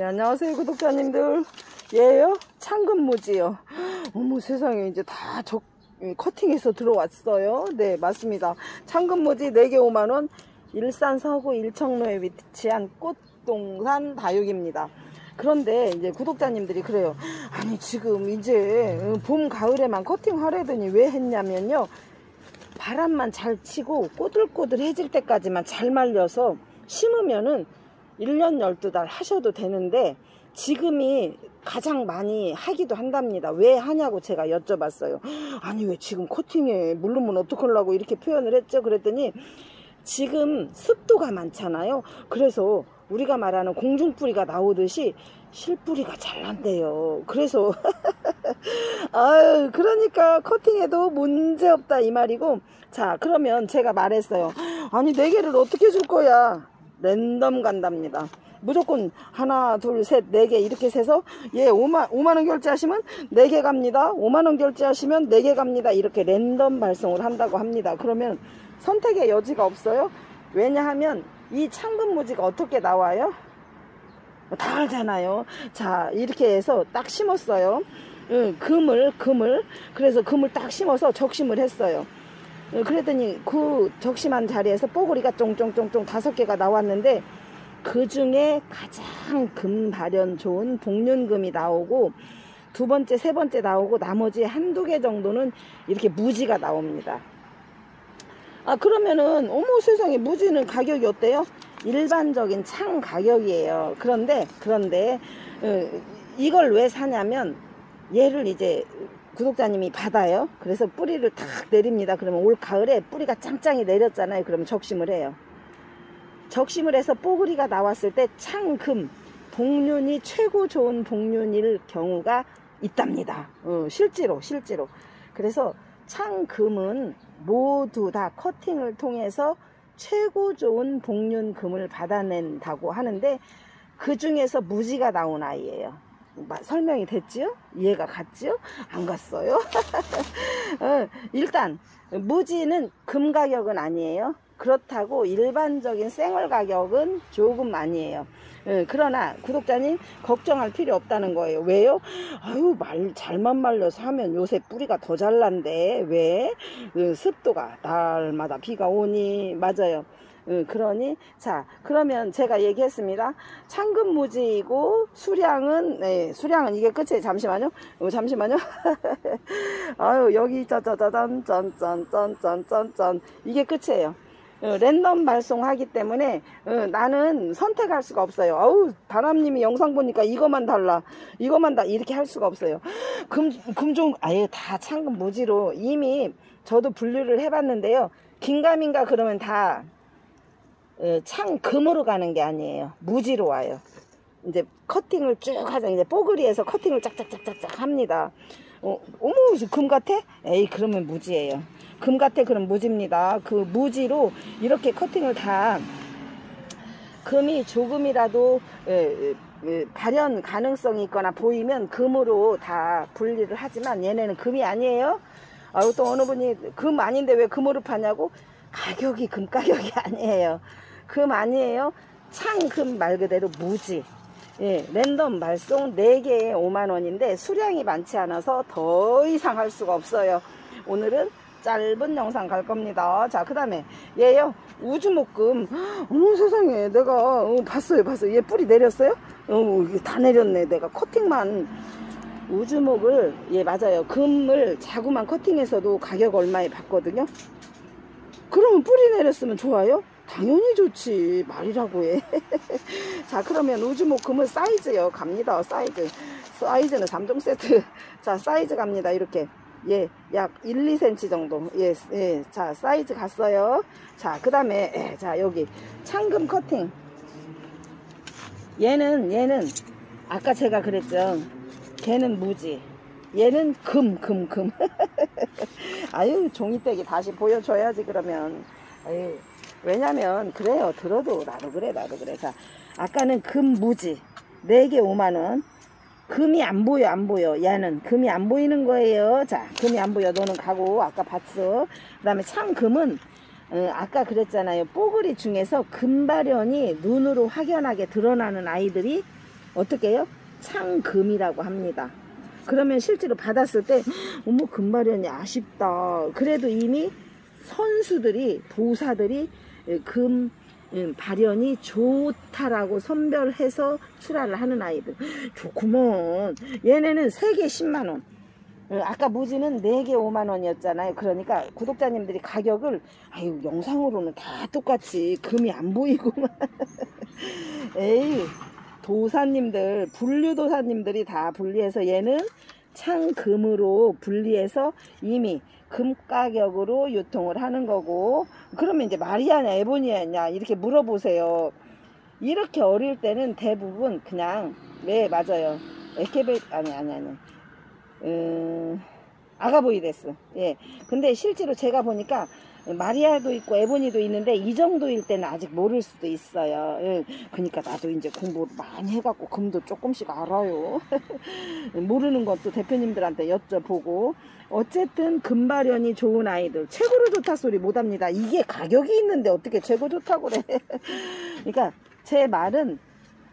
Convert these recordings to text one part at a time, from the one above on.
네, 안녕하세요 구독자님들. 얘요? 창근무지요. 어머 세상에 이제 다 적, 커팅해서 들어왔어요? 네 맞습니다. 창근무지 4개 5만원 일산 서구 일청로에 위치한 꽃동산 다육입니다. 그런데 이제 구독자님들이 그래요. 아니 지금 이제 봄 가을에만 커팅 하려더니 왜 했냐면요. 바람만 잘 치고 꼬들꼬들해질 때까지만 잘 말려서 심으면은 1년 12달 하셔도 되는데 지금이 가장 많이 하기도 한답니다. 왜 하냐고 제가 여쭤봤어요. 아니 왜 지금 코팅에 물르면 어떡하려고 이렇게 표현을 했죠. 그랬더니 지금 습도가 많잖아요. 그래서 우리가 말하는 공중뿌리가 나오듯이 실뿌리가 잘 난대요. 그래서 아유 그러니까 커팅해도 문제 없다 이 말이고 자 그러면 제가 말했어요. 아니 네 개를 어떻게 줄 거야? 랜덤 간답니다. 무조건 하나 둘 셋 네 개 이렇게 세서 예 5만 5만원 결제하시면 네 개 갑니다. 5만원 결제하시면 네 개 갑니다. 이렇게 랜덤 발송을 한다고 합니다. 그러면 선택의 여지가 없어요? 왜냐하면 이 창근무지가 어떻게 나와요? 다 알잖아요. 자 이렇게 해서 딱 심었어요. 응, 금을 금을. 그래서 금을 딱 심어서 적심을 했어요 그랬더니 그 적심한 자리에서 뽀글이가 쫑쫑쫑쫑 다섯 개가 나왔는데 그 중에 가장 금 발현 좋은 복륜금이 나오고 두 번째 세 번째 나오고 나머지 한두 개 정도는 이렇게 무지가 나옵니다. 아 그러면은 어머 세상에 무지는 가격이 어때요? 일반적인 창 가격이에요. 그런데 그런데 어, 이걸 왜 사냐면 얘를 이제 구독자님이 받아요. 그래서 뿌리를 탁 내립니다. 그러면 올 가을에 뿌리가 짱짱이 내렸잖아요. 그러면 적심을 해요. 적심을 해서 뽀글이가 나왔을 때 창금, 복륜이 최고 좋은 복륜일 경우가 있답니다. 어, 실제로, 실제로. 그래서 창금은 모두 다 커팅을 통해서 최고 좋은 복륜금을 받아낸다고 하는데 그 중에서 무지가 나온 아이예요. 설명이 됐지요? 이해가 갔지요? 안 갔어요? 어, 일단 무지는 금 가격은 아니에요. 그렇다고 일반적인 생얼 가격은 조금 아니에요. 예, 그러나 구독자님 걱정할 필요 없다는 거예요. 왜요? 아유 말 잘만 말려서 하면 요새 뿌리가 더 잘난데 왜? 그 습도가 날마다 비가 오니 맞아요. 그러니 자 그러면 제가 얘기했습니다. 창금무지이고 수량은 네, 수량은 이게 끝이에요. 잠시만요. 어, 잠시만요. 아유 여기 짜자자잔 짠짠짠짠짠짠 이게 끝이에요. 어, 랜덤 발송하기 때문에 어, 나는 선택할 수가 없어요. 어우 다람님이 영상 보니까 이것만 달라 이것만 다 이렇게 할 수가 없어요. 금 금종 아예 다 창금 무지로 이미 저도 분류를 해봤는데요. 긴가민가 그러면 다 어, 창금으로 가는 게 아니에요. 무지로 와요. 이제 커팅을 쭉 하자. 이제 뽀글이에서 커팅을 짝짝짝짝짝 합니다. 어, 어머, 금 같아? 에이, 그러면 무지예요. 금 같아, 그럼 무지입니다. 그 무지로 이렇게 커팅을 다 금이 조금이라도 에, 에, 발현 가능성이 있거나 보이면 금으로 다 분리를 하지만 얘네는 금이 아니에요. 아유, 또 어느 분이 금 아닌데 왜 금으로 파냐고? 가격이 금 가격이 아니에요. 금 아니에요. 창금 말 그대로 무지. 예, 랜덤 발송 4개에 5만원인데 수량이 많지 않아서 더 이상 할 수가 없어요. 오늘은 짧은 영상 갈 겁니다. 자, 그 다음에 얘요. 우주목금. 어머 세상에 내가 어, 봤어요 봤어요. 얘 뿌리 내렸어요? 어, 다 내렸네. 내가 커팅만 우주목을 예 맞아요. 금을 자구만 커팅해서도 가격 얼마에 받거든요. 그러면 뿌리 내렸으면 좋아요? 당연히 좋지. 말이라고 해. 자 그러면 우주목 금은 사이즈요. 갑니다. 사이즈. 사이즈는 3종 세트. 자 사이즈 갑니다. 이렇게. 예 약 1, 2cm 정도. 예, 예. 자 사이즈 갔어요. 자 그 다음에 예, 자 여기. 창금 커팅. 얘는 얘는 아까 제가 그랬죠. 걔는 무지. 얘는 금 금, 금. 아유 종이떼기 다시 보여줘야지 그러면. 아유 왜냐면 그래요. 들어도 나도 그래 나도 그래. 자 아까는 금 무지. 4개 5만원. 금이 안 보여 안 보여. 얘는 금이 안 보이는 거예요. 자 금이 안 보여. 너는 가고 아까 봤어. 그 다음에 참금은 어, 아까 그랬잖아요. 뽀글이 중에서 금발현이 눈으로 확연하게 드러나는 아이들이 어떻게 해요? 창금이라고 합니다. 그러면 실제로 받았을 때 어머 금발현이 아쉽다. 그래도 이미 선수들이 도사들이 금 음, 발현이 좋다라고 선별해서 출하를 하는 아이들. 좋구먼. 얘네는 3개 10만원. 어, 아까 무지는 4개 5만원이었잖아요. 그러니까 구독자님들이 가격을 아유 영상으로는 다 똑같이 금이 안 보이고만. 에이 도사님들 분류도사님들이 다 분리해서 얘는 창금으로 분리해서 이미 금 가격으로 유통을 하는 거고 그러면 이제 마리아냐 에보니아냐 이렇게 물어보세요. 이렇게 어릴 때는 대부분 그냥 네 맞아요. 에케베 아니 아니 아니. 음, 아가보이데스. 예. 근데 실제로 제가 보니까 마리아도 있고 에보니도 있는데 이 정도일 때는 아직 모를 수도 있어요. 예, 그러니까 나도 이제 공부를 많이 해갖고 금도 조금씩 알아요. 모르는 것도 대표님들한테 여쭤보고 어쨌든 금발현이 좋은 아이들 최고로 좋다 소리 못합니다. 이게 가격이 있는데 어떻게 최고 좋다고 그래. 그러니까 제 말은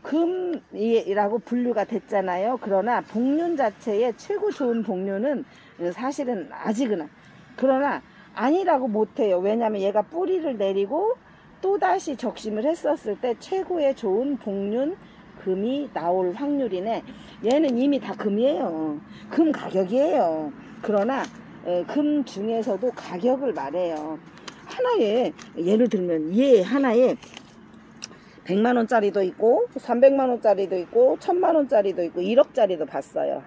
금이라고 분류가 됐잖아요. 그러나 복륜 자체의 최고 좋은 복륜은 사실은 아직은 그러나 아니라고 못해요. 왜냐면 얘가 뿌리를 내리고 또다시 적심을 했었을 때 최고의 좋은 복륜 금이 나올 확률이네. 얘는 이미 다 금이에요. 금 가격이에요. 그러나 금 중에서도 가격을 말해요. 하나에 예를 들면 얘 하나에 100만원짜리도 있고 300만원짜리도 있고 1000만원짜리도 있고 1억짜리도 봤어요.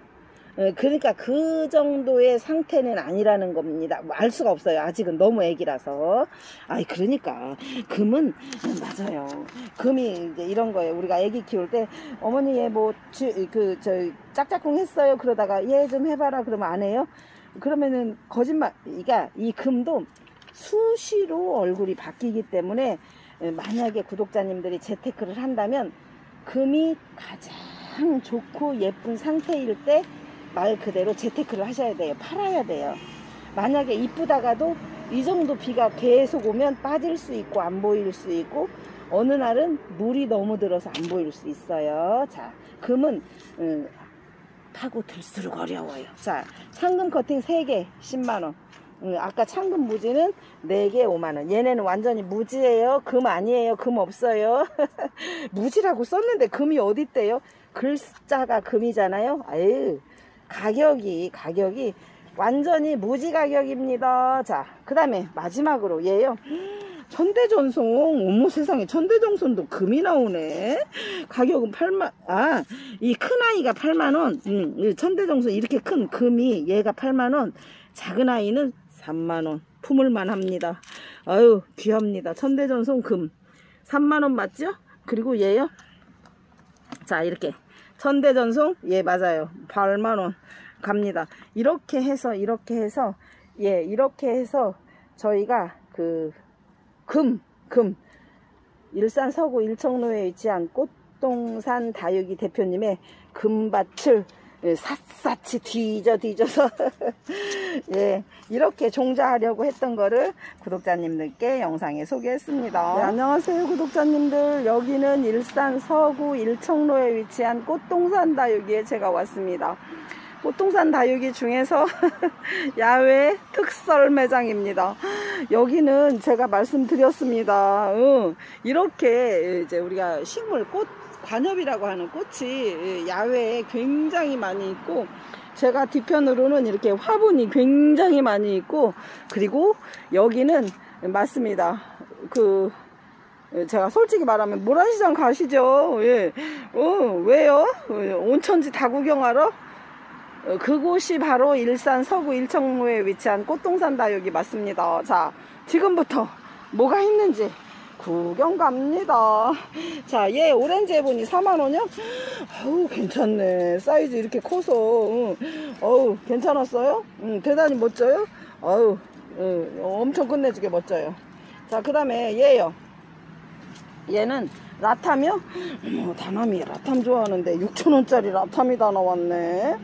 예, 그러니까 그 정도의 상태는 아니라는 겁니다. 알 수가 없어요. 아직은 너무 애기라서. 아이, 그러니까. 금은, 맞아요. 금이 이제 이런 거예요. 우리가 애기 키울 때, 어머니 얘 뭐, 그, 저, 짝짝꿍 했어요. 그러다가 얘 좀 해봐라. 그러면 안 해요? 그러면은 거짓말, 그러니까 이 금도 수시로 얼굴이 바뀌기 때문에 예, 만약에 구독자님들이 재테크를 한다면 금이 가장 좋고 예쁜 상태일 때 말 그대로 재테크를 하셔야 돼요. 팔아야 돼요. 만약에 이쁘다가도 이 정도 비가 계속 오면 빠질 수 있고 안 보일 수 있고 어느 날은 물이 너무 들어서 안 보일 수 있어요. 자, 금은 음, 파고 들수록 어려워요. 자, 상금 커팅 3개 10만원. 음, 아까 창금 무지는 4개 5만원. 얘네는 완전히 무지예요. 금 아니에요. 금 없어요. 무지라고 썼는데 금이 어디 있대요? 글자가 금이잖아요. 아유, 가격이, 가격이 완전히 무지 가격입니다. 자, 그 다음에 마지막으로 얘요. 천대전송 어머 세상에 천대전송도 금이 나오네 가격은 8만 아 이 큰아이가 8만원 음, 천대전송 이렇게 큰 금이 얘가 8만원 작은 아이는 3만원 품을만 합니다 아유 귀합니다 천대전송 금 3만원 맞죠? 그리고 얘요 자 이렇게 천대전송? 예 맞아요. 8만원 갑니다. 이렇게 해서 이렇게 해서 예 이렇게 해서 저희가 그 금, 금. 일산 서구 일청로에 위치한 꽃동산 다육이 대표님의 금밭을 예, 샅샅이 뒤져 뒤져서. 예 이렇게 종자하려고 했던 거를 구독자님들께 영상에 소개했습니다. 네, 안녕하세요 구독자님들. 여기는 일산 서구 일청로에 위치한 꽃동산 다육이에 제가 왔습니다. 꽃동산 다육이 중에서 야외 특설 매장입니다. 여기는 제가 말씀드렸습니다. 응, 이렇게 이제 우리가 식물 꽃 관엽이라고 하는 꽃이 야외에 굉장히 많이 있고 제가 뒤편으로는 이렇게 화분이 굉장히 많이 있고 그리고 여기는 맞습니다. 그 제가 솔직히 말하면 모란시장 가시죠? 예. 어, 왜요? 온천지 다 구경하러? 그곳이 바로 일산 서구 일청로에 위치한 꽃동산 다육이 맞습니다. 자 지금부터 뭐가 있는지 구경 갑니다. 자, 얘 오렌지 해보니 4만원이요? 어우, 괜찮네. 사이즈 이렇게 커서. 응. 어우, 괜찮았어요? 응, 대단히 멋져요? 어우, 응, 엄청 끝내주게 멋져요. 자, 그 다음에 얘요. 얘는 라탐이요? 어머, 다남이 라탐 좋아하는데 6천원짜리 라탐이 다 나왔네.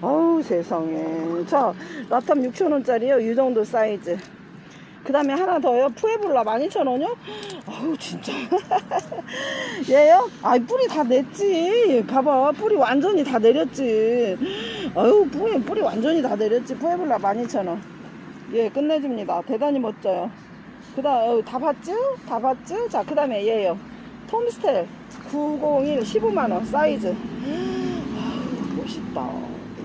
어우, 세상에. 자, 라탐 6천원짜리요. 이 정도 사이즈. 그 다음에 하나 더요. 푸에블라 12,000원이요? 아우, 진짜. 얘요? 아 뿌리 다 냈지. 봐봐. 뿌리 완전히 다 내렸지. 아유, 뿌리, 뿌리 완전히 다 내렸지. 푸에블라 12,000원. 예, 끝내줍니다. 대단히 멋져요. 그 다음, 다 봤죠? 다 봤죠? 자, 그 다음에 얘요. 톰스텔 901 15만원 사이즈. 아유, 멋있다.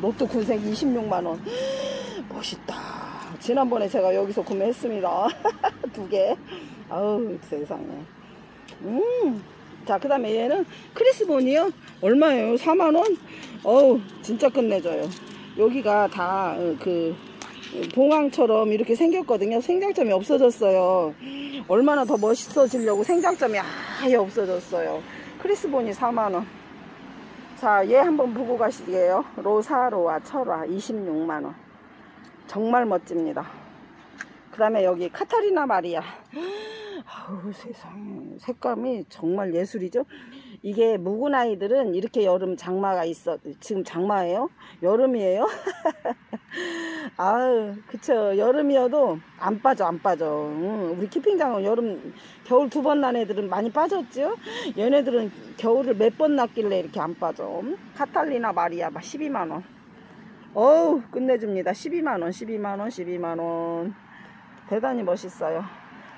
로또 군색 26만원. 멋있다. 지난번에 제가 여기서 구매했습니다. 두 개. 아우, 세상에. 음. 자, 그 다음에 얘는 크리스본이요. 얼마예요? 4만원? 어우, 진짜 끝내줘요. 여기가 다, 어, 그, 봉황처럼 이렇게 생겼거든요. 생장점이 없어졌어요. 얼마나 더 멋있어지려고 생장점이 아예 없어졌어요. 크리스본이 4만원. 자, 얘 한번 보고 가시게요. 로사로와 철화 26만원. 정말 멋집니다. 그 다음에 여기 카타리나 마리아. 아우 세상에 색감이 정말 예술이죠. 이게 묵은 아이들은 이렇게 여름 장마가 있어. 지금 장마예요? 여름이에요? 아유 그쵸 여름이어도 안 빠져 안 빠져. 응, 우리 키핑장은 여름 겨울 두 번 난 애들은 많이 빠졌죠. 얘네들은 겨울을 몇 번 났길래 이렇게 안 빠져. 카탈리나 마리아 12만원. 어우 끝내줍니다. 12만원 12만원 12만원. 대단히 멋있어요.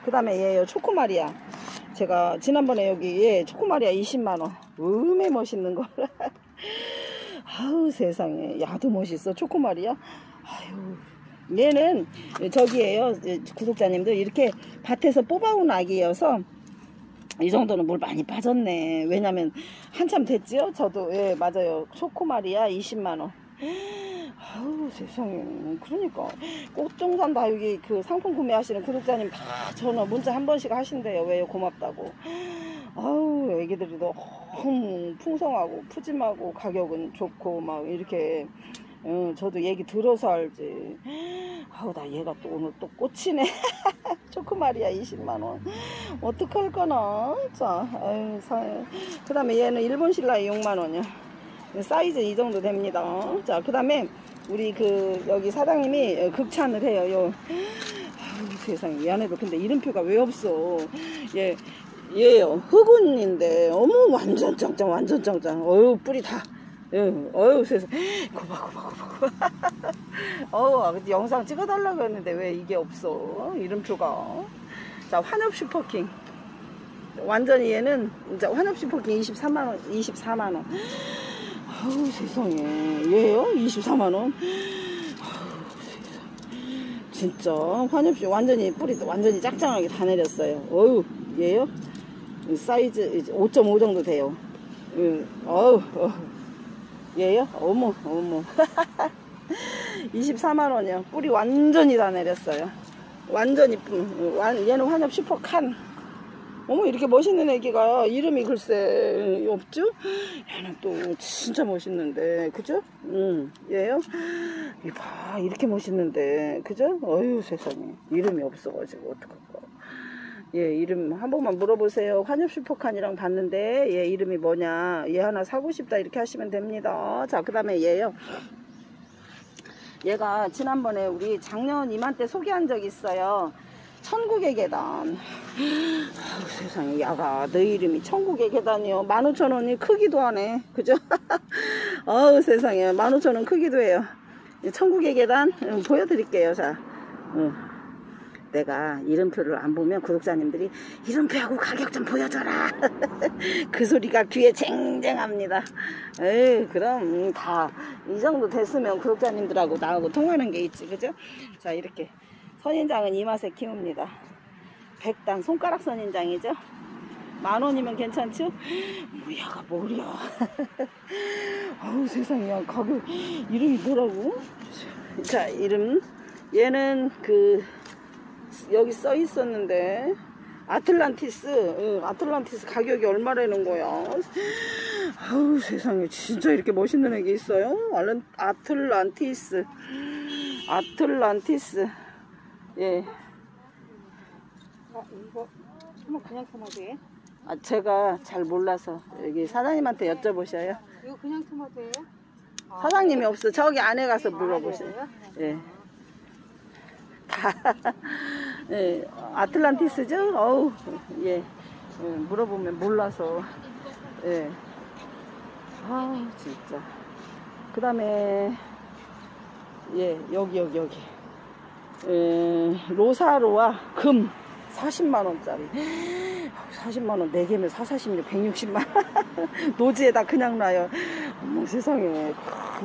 그 다음에 얘요 초코마리아. 제가 지난번에 여기 얘 초코마리아 20만원. 음에 멋있는 걸. 아우 세상에. 야도 멋있어 초코마리아. 아유 얘는 저기에요. 구독자님들 이렇게 밭에서 뽑아온 아기여서 이 정도는 물 많이 빠졌네. 왜냐면 한참 됐지요? 저도. 예 맞아요. 초코마리아 20만원 아우 세상에. 그러니까. 꽃종산 다. 여기 그 상품 구매하시는 구독자님 다 전화 문자 한 번씩 하신대요. 왜요? 고맙다고. 아우 애기들이 너무 풍성하고 푸짐하고 가격은 좋고 막 이렇게 응, 저도 얘기 들어서 알지. 아우 나 얘가 또 오늘 또 꽂히네. 초코마리아 20만원. 어떡할까나? 자 아유 그 다음에 얘는 일본 신라에 6만원이야. 사이즈 이 정도 됩니다. 자, 그 다음에 우리 그 여기 사장님이 극찬을 해요. 요 아유, 세상에. 미안해도 근데 이름표가 왜 없어? 얘 얘요. 흑운인데 어머 완전 짱짱 완전 짱짱. 어유 뿌리 다. 어유, 어유 세상. 고마 고마 고마 고마 어우 근데 영상 찍어달라고 했는데 왜 이게 없어? 이름표가. 자 환엽 슈퍼킹. 완전히 얘는 이제 환엽 슈퍼킹 23만원 24만원 아우 세상에. 얘요? 24만원? 진짜. 환엽씨 완전히 뿌리 완전히 짝짱하게 다 내렸어요. 어우 얘요? 사이즈 5.5 정도 돼요. 어우 어. 얘요? 어머 어머. 24만원이요. 뿌리 완전히 다 내렸어요. 완전히 얘는 환엽 슈퍼칸 어머 이렇게 멋있는 애기가 이름이 글쎄 없죠? 얘는 또 진짜 멋있는데 그죠? 응 얘요? 이봐 이렇게 멋있는데 그죠? 어휴 세상에 이름이 없어가지고 어떡할까 얘 이름 한 번만 물어보세요 환엽 슈퍼칸이랑 봤는데 얘 이름이 뭐냐 얘 하나 사고 싶다 이렇게 하시면 됩니다 자 그 다음에 얘요 얘가 지난번에 우리 작년 이맘때 소개한 적 있어요 천국의 계단. 아유, 세상에 야가 너 이름이 천국의 계단이요. 15,000원이 크기도 하네. 그죠? 아우 세상에 15,000원 크기도 해요. 천국의 계단 음, 보여드릴게요. 자 음. 내가 이름표를 안 보면 구독자님들이 이름표하고 가격 좀 보여줘라. 그 소리가 귀에 쟁쟁합니다. 에이 그럼 다 이 정도 됐으면 구독자님들하고 나하고 통하는 게 있지. 그죠? 자 이렇게 선인장은 이 맛에 키웁니다. 백단 손가락 선인장이죠. 만 원이면 괜찮죠? 뭐야가 뭐야. 아우 세상에 야 가격 이름이 뭐라고? 자 이름 얘는 그 여기 써 있었는데 아틀란티스 응, 아틀란티스 가격이 얼마라는 거야 아우 세상에 진짜 이렇게 멋있는 애기 있어요 아틀란티스 아틀란티스 예. 아, 이거 한번 그냥 토마토예요? 아, 제가 잘 몰라서 여기 사장님한테 여쭤보셔요. 이거 그냥 토마토예요? 아, 사장님이 없어. 저기 안에 가서 아, 물어보세요. 그래요? 예. 다, 예, 아틀란티스죠? 어우, 예. 예, 물어보면 몰라서. 예. 아, 진짜. 그 다음에, 예, 여기, 여기, 여기. 예, 로사로와 금 40만원짜리. 40만원, 4개면 4, 40면 160만원. 노지에다 그냥 놔요. 어머, 세상에.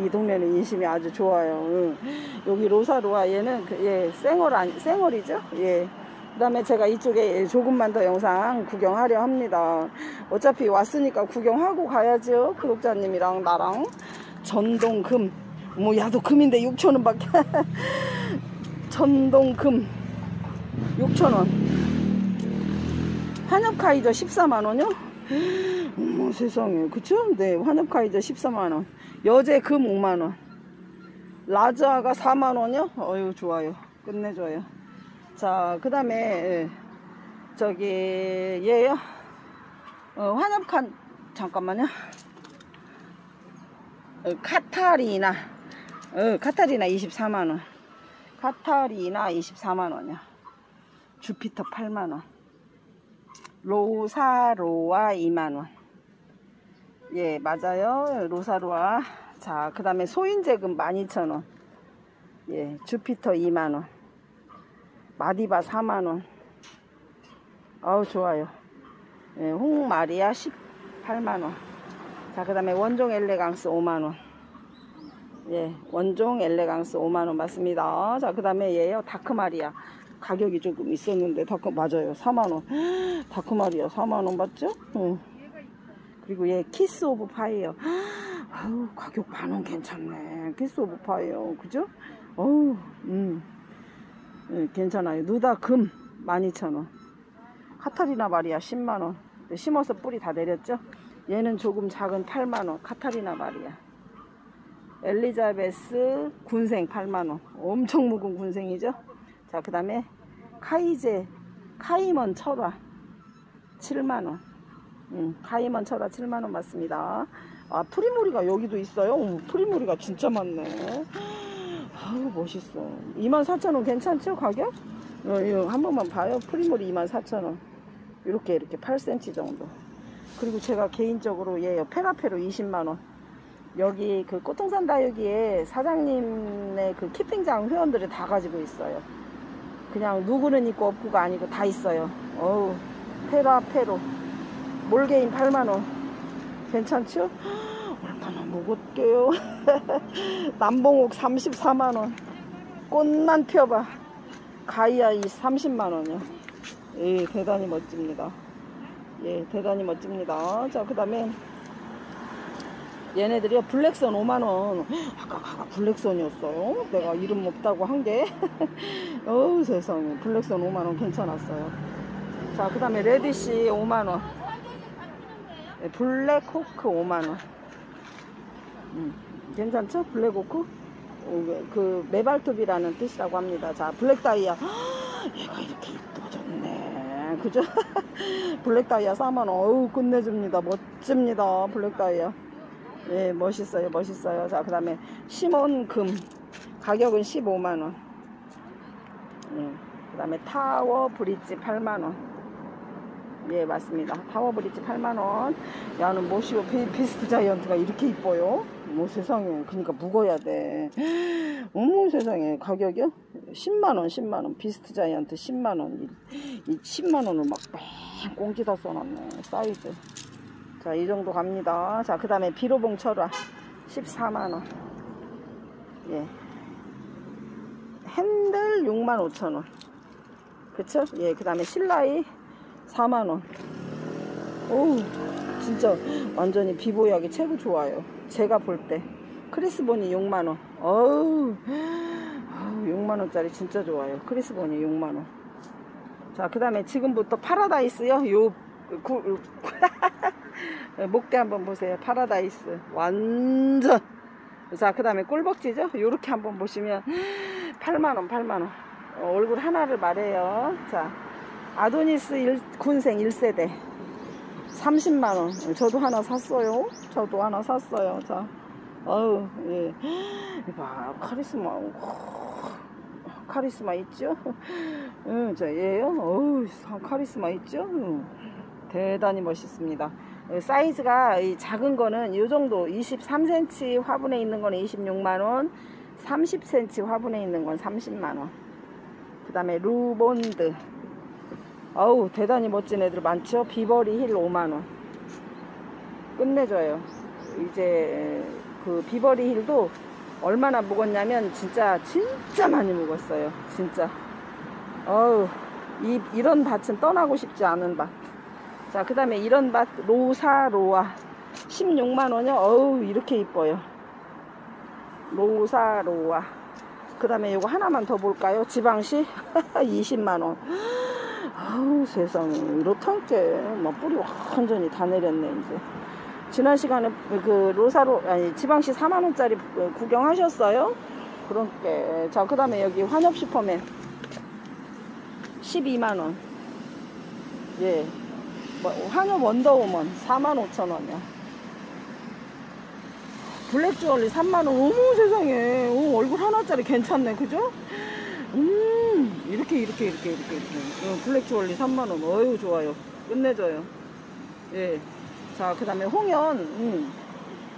이 동네는 인심이 아주 좋아요. 응. 여기 로사로와 얘는, 그, 예, 쌩얼, 아니, 쌩얼이죠? 예. 그 다음에 제가 이쪽에 조금만 더 영상 구경하려 합니다. 어차피 왔으니까 구경하고 가야죠. 구독자님이랑 나랑. 전동금. 뭐, 야도 금인데 6천원 밖에. 전동금. 6천원. 환엽카이저 14만원이요? 어머 세상에 그쵸? 네 환엽카이저 14만원 여제 금 5만원 라자가 4만원이요? 어유 좋아요 끝내줘요 자그 다음에 저기 얘요 어, 환엽칸 잠깐만요 어, 카타리나 어, 카타리나 24만원 카타리나 24만원이요 주피터 8만원. 로사로아 2만원. 예 맞아요. 로사로아. 자그 다음에 소인제금 12,000원. 예 주피터 2만원. 마디바 4만원. 어우 좋아요. 예, 홍마리아 18만원. 자 그 다음에 원종 엘레강스 5만원 예 원종 엘레강스 5만원 맞습니다. 자 그 다음에 얘요. 다크마리아. 가격이 조금 있었는데 Dark 맞아요. 4만원. Dark Maria 4만원 맞죠? 어. 그리고 얘 Kiss of Fire 아우 가격 만원 괜찮네. Kiss of Fire 그죠? 어우 음. 예, 괜찮아요. 누다 금 12,000원. 카타리나 마리아 10만원. 심어서 뿌리 다 내렸죠? 얘는 조금 작은 8만원. 카타리나 마리아 엘리자베스 군생 8만원 엄청 묵은 군생이죠? 자, 그 다음에 카이제, 카이먼 철화 7만원. 음, 카이먼 철화 7만원 맞습니다. 아, 프리모리가 여기도 있어요. 오, 프리모리가 진짜 많네. 아우, 멋있어. 24,000원 괜찮죠? 가격? 어, 이거 한 번만 봐요. 프리모리 24,000원. 이렇게, 이렇게 8cm 정도. 그리고 제가 개인적으로 얘 페라페로 20만원. 여기 그 꽃동산 다육이에 사장님의 그 keeping장 회원들이 다 가지고 있어요. 그냥 누구는 있고 없고가 아니고 다 있어요. 어우, 페라 페로. 몰게인 8만원. 괜찮죠? 얼마나 먹을게요. 남봉옥 34만원. 꽃만 펴봐. 가이아 이 30만원이요. 예, 대단히 멋집니다. 예, 대단히 멋집니다. 자, 그 다음에 얘네들이요 블랙선 5만원. 아까 블랙선이었어요 내가 이름 없다고 한게. 어우 세상에. 블랙선 5만원 괜찮았어요. 자 그 다음에 레디시 5만원. 네, Black Hawk 5만원. 음, 괜찮죠? Black Hawk? 어, 그 매발톱이라는 뜻이라고 합니다. 자 Black 다이아. 얘가 이렇게 이뻐졌네. 그죠? Black 다이아 4만원. 어우 끝내줍니다. 멋집니다 Black 다이아 예, 멋있어요, 멋있어요. 자, 그 다음에 시몬금 가격은 15만원. 예, 그 다음에 Tower Bridge 8만원. 예, 맞습니다. Tower Bridge 8만원. 야는 뭐시여 Beast Giant가 이렇게 이뻐요? 뭐 세상에. 그니까 묵어야 돼. 어머 세상에. 가격이요? 10만원, 10만원. Beast Giant 10만원. 이, 이 10만원을 막 뺑 꽁지다 써놨네. 사이즈. 자, 이 정도 갑니다. 자, 그 다음에 비로봉 철화 14만원. 예. 핸들 6만 5천원. 그쵸? 예, 그 다음에 신라이 4만원. 오우, 진짜 완전히 비보약이 최고 좋아요. 제가 볼 때. 크리스본이 6만원. 어우, 6만원짜리 진짜 좋아요. 크리스본이 6만원. 자, 그 다음에 지금부터 파라다이스요. 요, 구, 목대 한번 보세요. 파라다이스. 완전. 자, 그 다음에 꿀벅지죠? 요렇게 한번 보시면 8만원, 8만원. 어, 얼굴 하나를 말해요. 자, 아도니스 일, 군생 1세대. 30만원. 저도 하나 샀어요. 저도 하나 샀어요. 자, 어우, 예. 이봐, 카리스마. 카리스마 있죠? 응, 저 얘요? 어우, 사- 카리스마 있죠? 응. 대단히 멋있습니다. 어, 사이즈가 이 작은 거는 이 정도 23cm 화분에 있는 거는 26만원 30cm 화분에 있는 건 30만원. 그 다음에 루본드. 어우 대단히 멋진 애들 많죠? 비버리 힐 5만원. 끝내줘요. 이제 그 비버리 힐도 얼마나 묵었냐면 진짜 진짜 많이 묵었어요. 진짜. 어우 이, 이런 밭은 떠나고 싶지 않은 밭 자, 그 다음에 이런 밭, 로사 로아. 16만원이요? 어우, 이렇게 이뻐요. 로사 로아. 그 다음에 이거 하나만 더 볼까요? 지방시? 20만원. 아우, 세상에. 이렇단께. 막 뿌리 완전히 다 내렸네, 이제. 지난 시간에 그 로사로, 아니, 지방시 4만원짜리 구경하셨어요? 그렇게. 자, 그 다음에 여기 환엽 슈퍼맨. 12만원. 예. 뭐, 한여 원더우먼 45,000원이야. 블랙 주얼리 3만원. 어머 세상에. 오, 얼굴 하나짜리 괜찮네. 그죠? 음, 이렇게, 이렇게, 이렇게, 이렇게, 이렇게. 어, 블랙 주얼리 3만원. 어유 좋아요. 끝내줘요. 예. 자, 그 다음에 홍연. 음.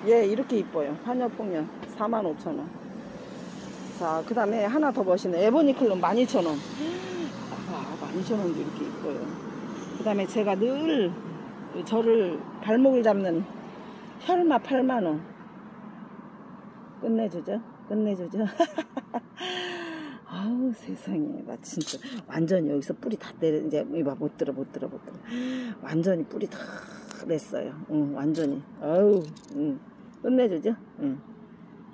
예, 이렇게 이뻐요. 한엽 홍연. 45,000원. 자, 그 다음에 하나 더 보시네. 에보니 클론 12,000원. 아, 12,000원도 이렇게 이뻐요. 그 다음에 제가 늘 저를 발목을 잡는 혈마 8만원 끝내주죠? 끝내주죠? 아우 세상에. 나 진짜 완전히 여기서 뿌리 다 내려 이제 이봐 못 들어 못 들어 못 들어. 완전히 뿌리 다 냈어요. 응 완전히. 아우 응. 끝내주죠? 응.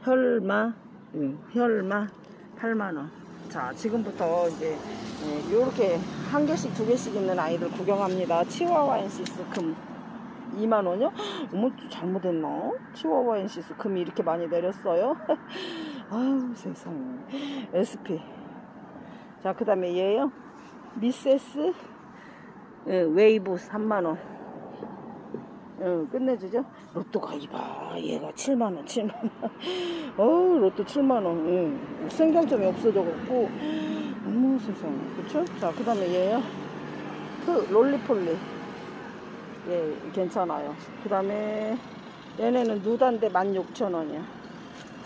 혈마 응. 혈마 8만원 자 지금부터 이제 이렇게 한 개씩 두 개씩 있는 아이들 구경합니다 치와와엔시스 금 2만원이요? 어머 잘못했나? 치와와엔시스 금이 이렇게 많이 내렸어요? 아유 세상에 SP 자 그 다음에 얘요 미세스 예, 웨이브 3만원 응, 끝내주죠. 로또가 이봐. 얘가 7만원, 7만원. 어우, 로또 7만원. 응. 생장점이 없어져갖고. 어머, 세상에. 그쵸? 자, 그 다음에 얘요. 그, 롤리폴리. 예, 괜찮아요. 그 다음에 얘네는 누단데 16,000원이야.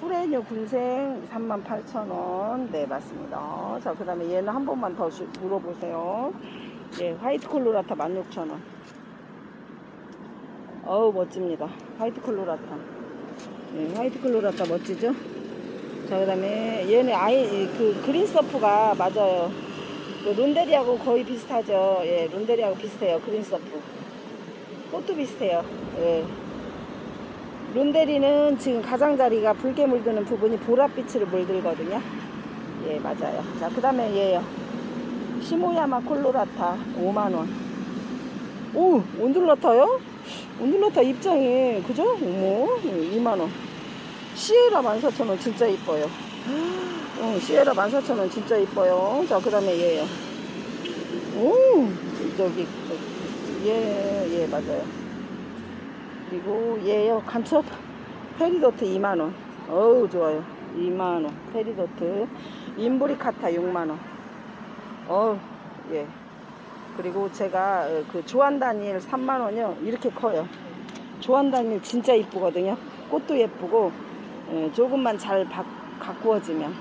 프레뉴 군생 38,000원. 네, 맞습니다. 자, 그 다음에 얘는 한 번만 더 주- 물어보세요. 예, 화이트 콜로라타 16,000원. 어우 멋집니다. 화이트 콜로라타. 네, 화이트 콜로라타 멋지죠? 자 그 다음에 얘는 아이 그 그린 서프가 맞아요. 그 룬데리하고 거의 비슷하죠? 예 룬데리하고 비슷해요 그린 서프. 꽃도 비슷해요. 예. 룬데리는 지금 가장자리가 붉게 물드는 부분이 보랏빛으로 물들거든요. 예 맞아요. 자 그 다음에 얘요. 시모야마 콜로라타 5만원. 오 온돌라타요? 온돌라타 입장이 그죠? 어머 2만원. 시에라 14,000원 진짜 이뻐요. 어, 시에라 14,000원 진짜 이뻐요. 자그 다음에 얘요. 오 저기 얘, 얘 맞아요. 그리고 얘요. 간첩. 페리도트 2만원. 어우 좋아요. 2만원. 페리도트. 인브리카타 6만원. 어우 예 그리고 제가 어, 그 조한 다니엘 3만원이요. 이렇게 커요. 조한 다니엘 진짜 이쁘거든요. 꽃도 예쁘고 예, 조금만 잘 바, 가꾸어지면.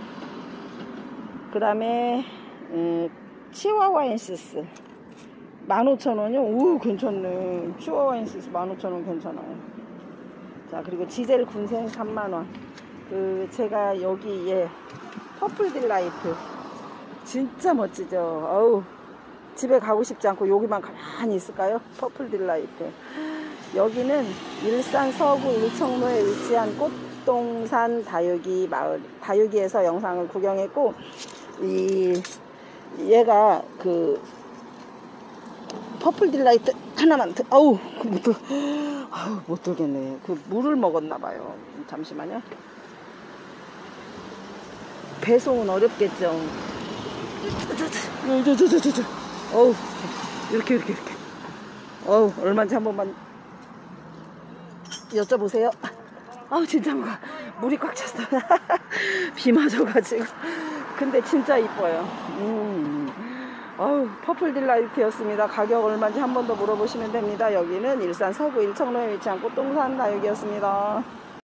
그 다음에 치와와엔시스 15,000원이요? 오 괜찮네. 치와와엔시스 15,000원 괜찮아요. 자 그리고 지젤 군생 3만원. 그 제가 여기 예 퍼플 딜라이트. 진짜 멋지죠? 어우 집에 가고 싶지 않고 여기만 가만히 있을까요? 퍼플 딜라이트. 여기는 일산 서구 일청로에 위치한 꽃동산 다육이 마을, 다육이에서 영상을 구경했고, 이, 얘가 그, 퍼플 딜라이트 하나만, 더, 아우, 그 못, 들, 아우, 못 들겠네. 그 물을 먹었나봐요. 잠시만요. 배송은 어렵겠죠. 저, 저, 저, 저, 저. 어우, 이렇게, 이렇게, 이렇게. 어우, 얼마인지 한 번만 여쭤보세요. 아우, 진짜 뭐가 물이 꽉 찼어. 비 맞아가지고. 근데 진짜 이뻐요. 음. 어우, 퍼플 딜라이트였습니다. 가격 얼마인지 한 번 더 물어보시면 됩니다. 여기는 일산 서구 일청로에 위치한 꽃동산 다육이었습니다.